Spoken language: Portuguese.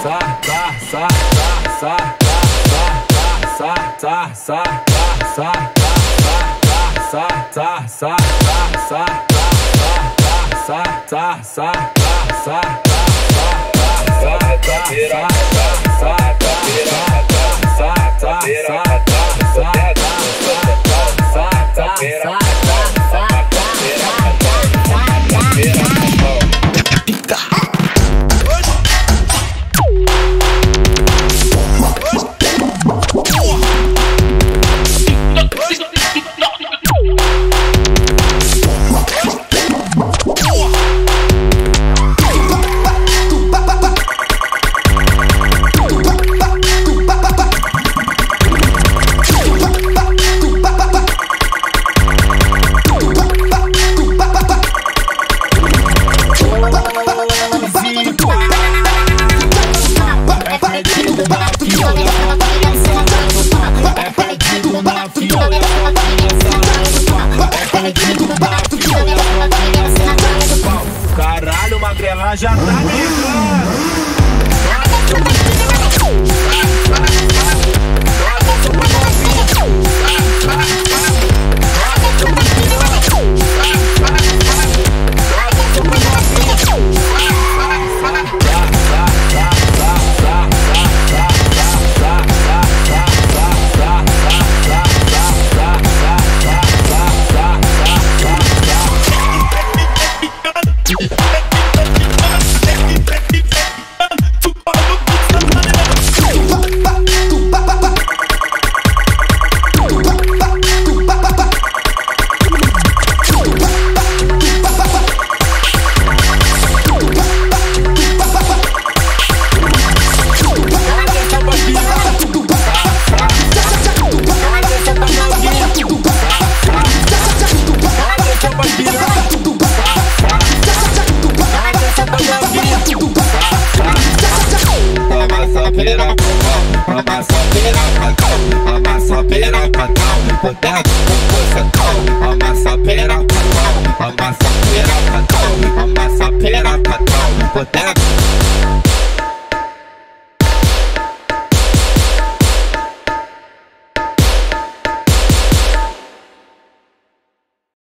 Caralho, magrela já tá ligando. Amassa piracatão, amassa piracatão Boteco com bucetão, amassa piracatão Amassa piracatão, amassa piracatão Boteco